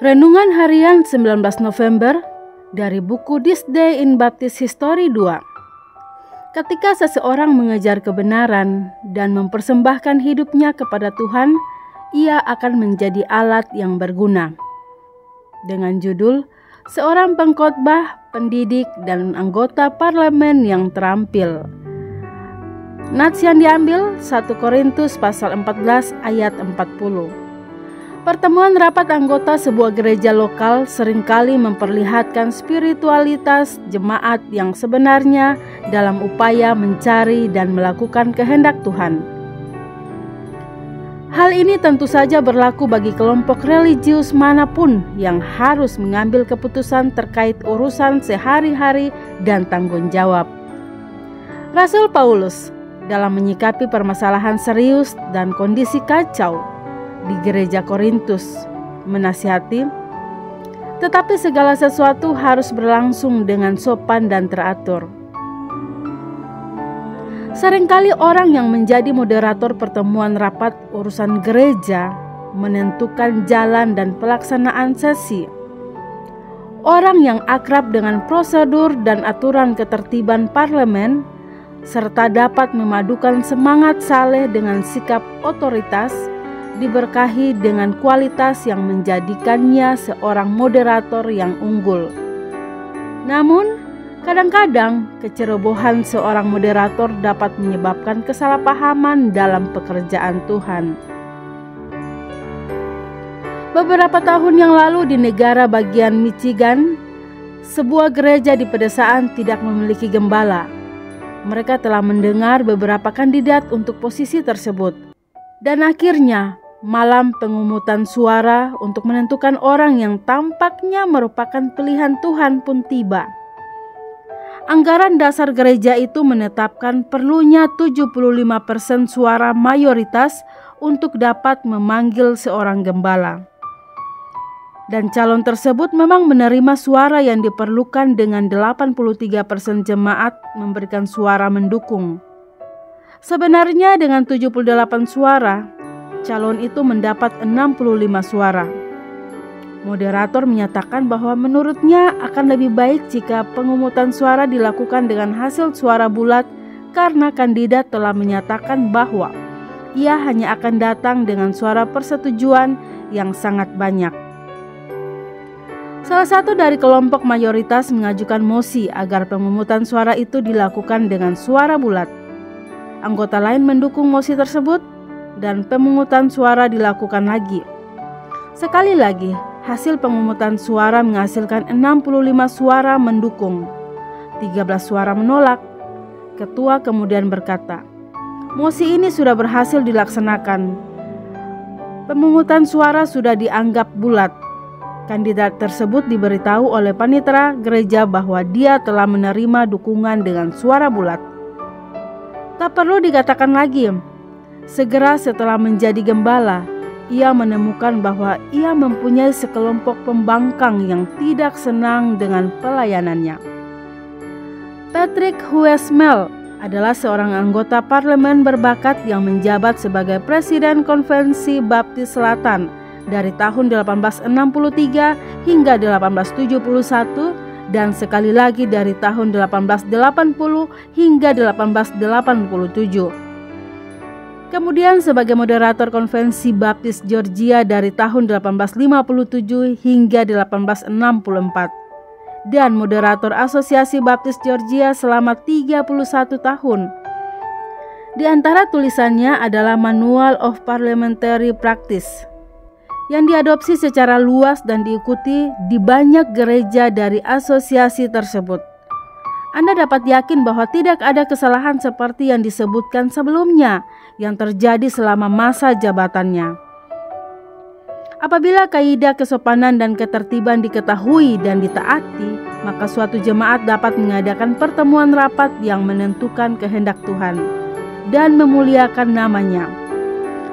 Renungan Harian 19 November dari buku This Day in Baptist History 2. Ketika seseorang mengejar kebenaran dan mempersembahkan hidupnya kepada Tuhan, ia akan menjadi alat yang berguna. Dengan judul Seorang pengkhotbah, pendidik, dan anggota parlemen yang terampil. Nats yang diambil 1 Korintus pasal 14 ayat 40. Pertemuan rapat anggota sebuah gereja lokal sering kali memperlihatkan spiritualitas jemaat yang sebenarnya dalam upaya mencari dan melakukan kehendak Tuhan. Hal ini tentu saja berlaku bagi kelompok religius mana pun yang harus mengambil keputusan terkait urusan sehari-hari dan tanggung jawab. Rasul Paulus dalam menyikapi permasalahan serius dan kondisi kacau di gereja Korintus menasihati, tetapi segala sesuatu harus berlangsung dengan sopan dan teratur. Seringkali orang yang menjadi moderator pertemuan rapat urusan gereja menentukan jalan dan pelaksanaan sesi. Orang yang akrab dengan prosedur dan aturan ketertiban parlemen serta dapat memadukan semangat saleh dengan sikap otoritas diberkahi dengan kualitas yang menjadikannya seorang moderator yang unggul. Namun, kadang-kadang kecerobohan seorang moderator dapat menyebabkan kesalahpahaman dalam pekerjaan Tuhan. Beberapa tahun yang lalu di negara bagian Michigan, sebuah gereja di pedesaan tidak memiliki gembala. Mereka telah mendengar beberapa kandidat untuk posisi tersebut, dan akhirnya malam pengumutan suara untuk menentukan orang yang tampaknya merupakan pilihan Tuhan pun tiba. Anggaran dasar gereja itu menetapkan perlunya 75% suara mayoritas untuk dapat memanggil seorang gembala. Dan calon tersebut memang menerima suara yang diperlukan dengan 83% jemaat memberikan suara mendukung. Sebenarnya dengan 78 suara, calon itu mendapat 65 suara. Moderator menyatakan bahwa menurutnya akan lebih baik jika pengumutan suara dilakukan dengan hasil suara bulat karena kandidat telah menyatakan bahwa ia hanya akan datang dengan suara persetujuan yang sangat banyak. Salah satu dari kelompok mayoritas mengajukan mosi agar pemungutan suara itu dilakukan dengan suara bulat. Anggota lain mendukung mosi tersebut dan pemungutan suara dilakukan lagi. Sekali lagi, hasil pemungutan suara menghasilkan 65 suara mendukung, 13 suara menolak. Ketua kemudian berkata, Mosi ini sudah berhasil dilaksanakan. Pemungutan suara sudah dianggap bulat. Kandidat tersebut diberitahu oleh panitera gereja bahwa dia telah menerima dukungan dengan suara bulat. Tak perlu dikatakan lagi, Segera setelah menjadi gembala, ia menemukan bahwa ia mempunyai sekelompok pembangkang yang tidak senang dengan pelayanannya. Patrick Huesmel adalah seorang anggota parlemen berbakat yang menjabat sebagai Presiden Konvensi Baptis Selatan dari tahun 1863 hingga 1871 dan sekali lagi dari tahun 1880 hingga 1887. Kemudian sebagai moderator konvensi Baptis Georgia dari tahun 1857 hingga 1864 dan moderator Asosiasi Baptis Georgia selama 31 tahun. Di antara tulisannya adalah Manual of Parliamentary Practice yang diadopsi secara luas dan diikuti di banyak gereja dari asosiasi tersebut. Anda dapat yakin bahwa tidak ada kesalahan seperti yang disebutkan sebelumnya yang terjadi selama masa jabatannya. Apabila kaidah kesopanan dan ketertiban diketahui dan ditaati, maka suatu jemaat dapat mengadakan pertemuan rapat yang menentukan kehendak Tuhan dan memuliakan namanya.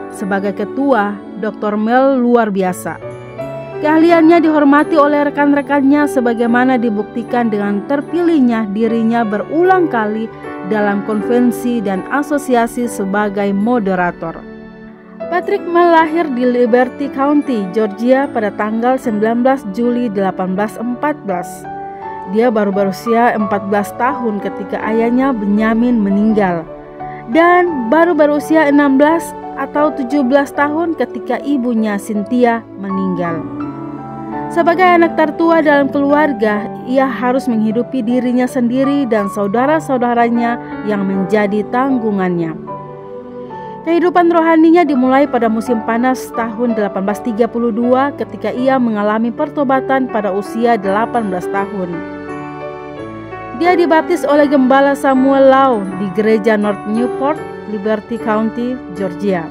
Sebagai ketua, Dr. Mel luar biasa Keahliannya dihormati oleh rekan-rekannya sebagaimana dibuktikan dengan terpilihnya dirinya berulang kali dalam konvensi dan asosiasi sebagai moderator. Patrick melahir di Liberty County, Georgia pada tanggal 19 Juli 1814. Dia baru berusia 14 tahun ketika ayahnya Benyamin meninggal dan baru berusia 16 atau 17 tahun ketika ibunya Cynthia meninggal. Sebagai anak tertua dalam keluarga, ia harus menghidupi dirinya sendiri dan saudara-saudaranya yang menjadi tanggungannya. Kehidupan rohaninya dimulai pada musim panas tahun 1832 ketika ia mengalami pertobatan pada usia 18 tahun. Dia dibaptis oleh Gembala Samuel Lau di gereja North Newport, Liberty County, Georgia.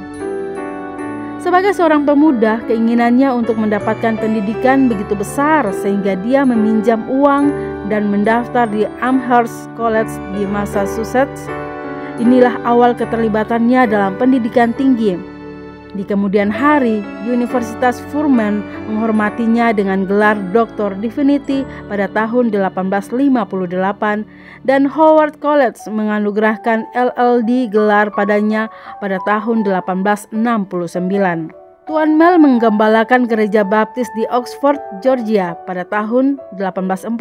Sebagai seorang pemuda, keinginannya untuk mendapatkan pendidikan begitu besar sehingga dia meminjam uang dan mendaftar di Amherst College di Massachusetts Inilah awal keterlibatannya dalam pendidikan tinggi. Di kemudian hari, Universitas Furman menghormatinya dengan gelar Doktor Divinity pada tahun 1858 dan Howard College menganugerahkan LLD gelar padanya pada tahun 1869. Tuan Mel menggembalakan gereja baptis di Oxford, Georgia pada tahun 1840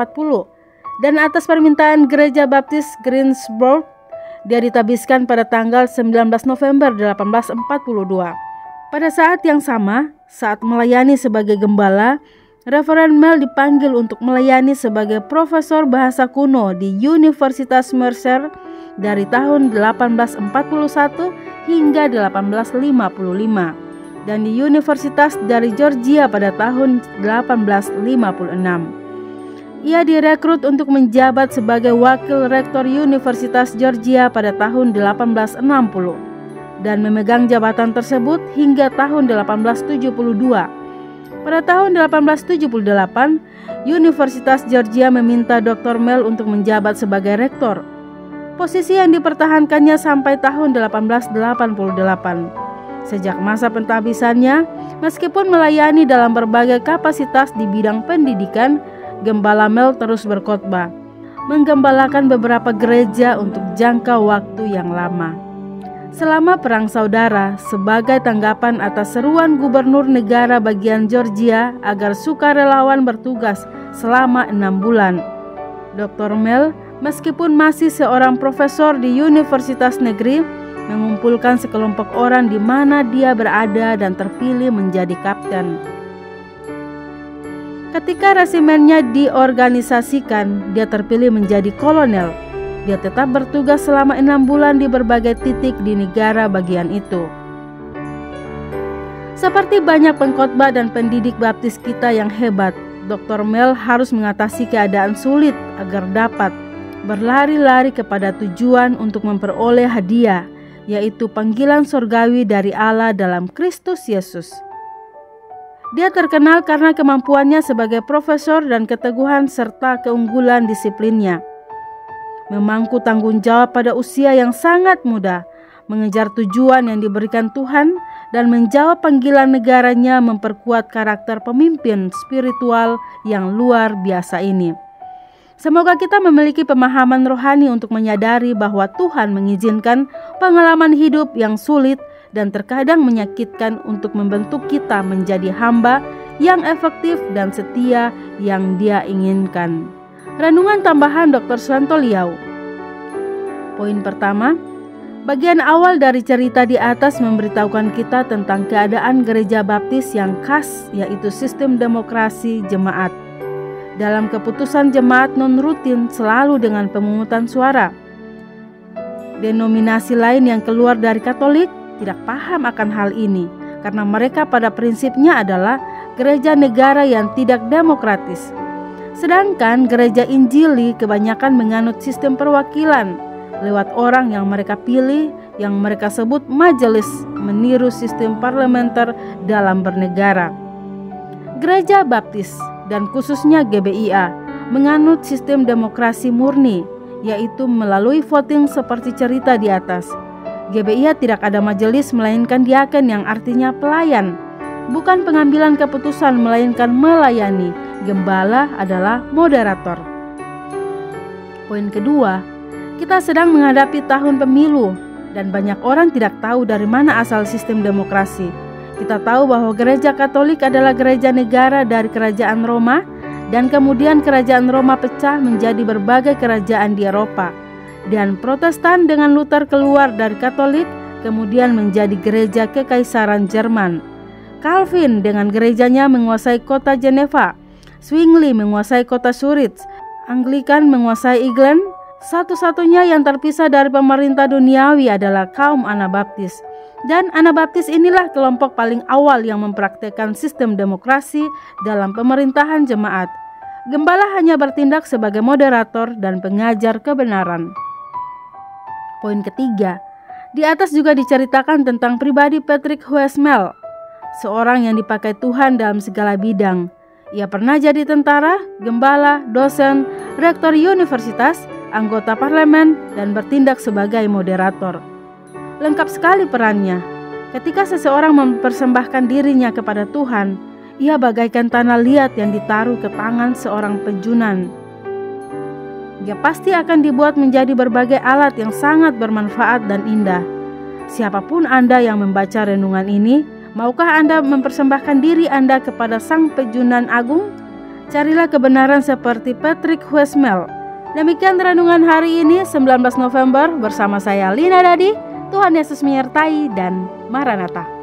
dan atas permintaan gereja baptis Greensboro dia ditabiskan pada tanggal 19 November 1842. Pada saat yang sama, saat melayani sebagai gembala, Reverend Mel dipanggil untuk melayani sebagai profesor bahasa kuno di Universitas Mercer dari tahun 1841 hingga 1855 dan di Universitas dari Georgia pada tahun 1856. Ia direkrut untuk menjabat sebagai wakil rektor Universitas Georgia pada tahun 1860 dan memegang jabatan tersebut hingga tahun 1872. Pada tahun 1878, Universitas Georgia meminta Dr. Mel untuk menjabat sebagai rektor. Posisi yang dipertahankannya sampai tahun 1888. Sejak masa pentabisannya, meskipun melayani dalam berbagai kapasitas di bidang pendidikan, Gembala Mel terus berkhotbah, menggembalakan beberapa gereja untuk jangka waktu yang lama. Selama Perang Saudara, sebagai tanggapan atas seruan gubernur negara bagian Georgia agar sukarelawan bertugas selama enam bulan, Dr. Mel, meskipun masih seorang profesor di Universitas Negeri, mengumpulkan sekelompok orang di mana dia berada dan terpilih menjadi kapten. Ketika resimennya diorganisasikan, dia terpilih menjadi kolonel. Dia tetap bertugas selama enam bulan di berbagai titik di negara bagian itu. Seperti banyak pengkhotbah dan pendidik baptis kita yang hebat, Dr. Mel harus mengatasi keadaan sulit agar dapat berlari-lari kepada tujuan untuk memperoleh hadiah, yaitu panggilan surgawi dari Allah dalam Kristus Yesus. Dia terkenal karena kemampuannya sebagai profesor dan keteguhan serta keunggulan disiplinnya. Memangku tanggung jawab pada usia yang sangat muda, mengejar tujuan yang diberikan Tuhan dan menjawab panggilan negaranya memperkuat karakter pemimpin spiritual yang luar biasa ini. Semoga kita memiliki pemahaman rohani untuk menyadari bahwa Tuhan mengizinkan pengalaman hidup yang sulit dan terkadang menyakitkan untuk membentuk kita menjadi hamba yang efektif dan setia yang dia inginkan. Renungan tambahan Dr. Suwanto Liau Poin pertama, bagian awal dari cerita di atas memberitahukan kita tentang keadaan gereja baptis yang khas yaitu sistem demokrasi jemaat. Dalam keputusan jemaat non-rutin selalu dengan pemungutan suara. Denominasi lain yang keluar dari Katolik tidak paham akan hal ini karena mereka pada prinsipnya adalah gereja negara yang tidak demokratis. Sedangkan gereja Injili kebanyakan menganut sistem perwakilan lewat orang yang mereka pilih yang mereka sebut majelis meniru sistem parlementer dalam bernegara. Gereja Baptis dan khususnya GBIA menganut sistem demokrasi murni yaitu melalui voting seperti cerita di atas GBIA tidak ada majelis melainkan diaken yang artinya pelayan, bukan pengambilan keputusan melainkan melayani. Gembala adalah moderator. Poin kedua, kita sedang menghadapi tahun pemilu dan banyak orang tidak tahu dari mana asal sistem demokrasi. Kita tahu bahwa gereja Katolik adalah gereja negara dari kerajaan Roma dan kemudian kerajaan Roma pecah menjadi berbagai kerajaan di Eropa. Dan Protestan dengan Luther keluar dari Katolik kemudian menjadi gereja kekaisaran Jerman. Calvin dengan gerejanya menguasai kota Geneva. Zwingli menguasai kota Zurich. Anglikan menguasai England satu-satunya yang terpisah dari pemerintah duniawi adalah kaum Anabaptis. Dan Anabaptis inilah kelompok paling awal yang mempraktekkan sistem demokrasi dalam pemerintahan jemaat. Gembala hanya bertindak sebagai moderator dan pengajar kebenaran. Poin ketiga, di atas juga diceritakan tentang pribadi Patrick Huesmel, seorang yang dipakai Tuhan dalam segala bidang. Ia pernah jadi tentara, gembala, dosen, rektor universitas, anggota parlemen, dan bertindak sebagai moderator. Lengkap sekali perannya. Ketika seseorang mempersembahkan dirinya kepada Tuhan, ia bagaikan tanah liat yang ditaruh ke tangan seorang pejunan. Ia pasti akan dibuat menjadi berbagai alat yang sangat bermanfaat dan indah. Siapa pun Anda yang membaca renungan ini, maukah Anda mempersembahkan diri Anda kepada Sang Pejunan Agung? Carilah kebenaran seperti Patrick Huesmel Demikian renungan hari ini 19 November bersama saya Lina Dadi. Tuhan Yesus menyertai dan Maranatha.